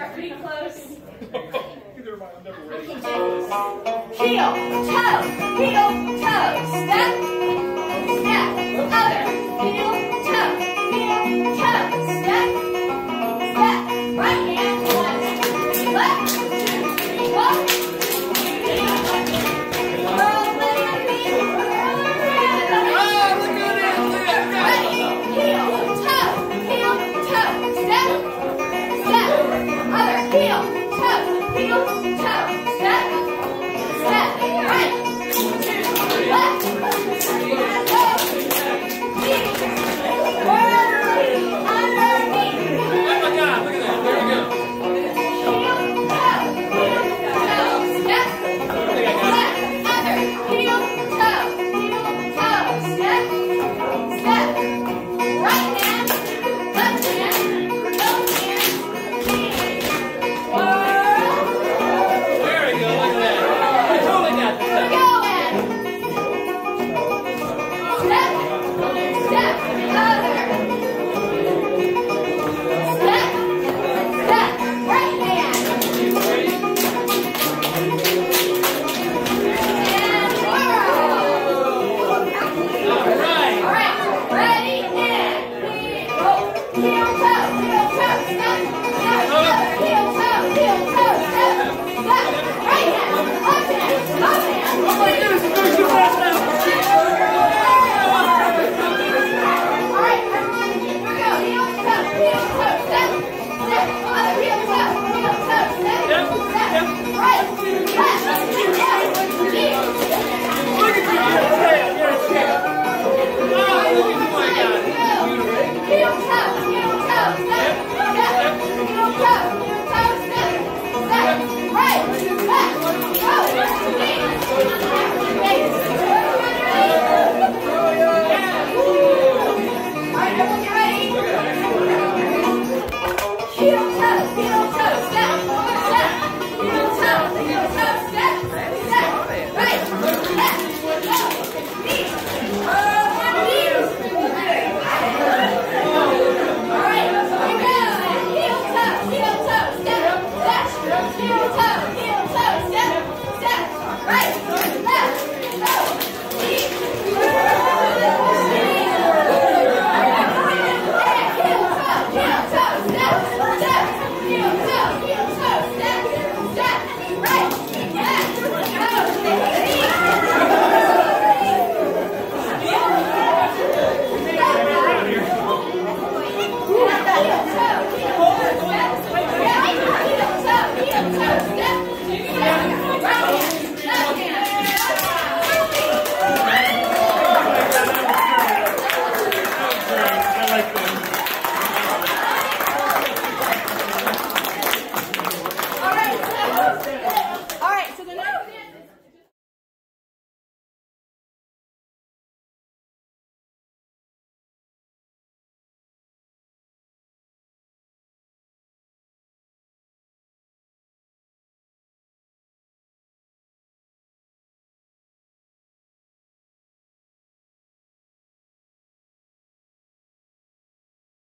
start pretty close. Either of mine, I'm never ready. Heel, toe, heel, toe. Step,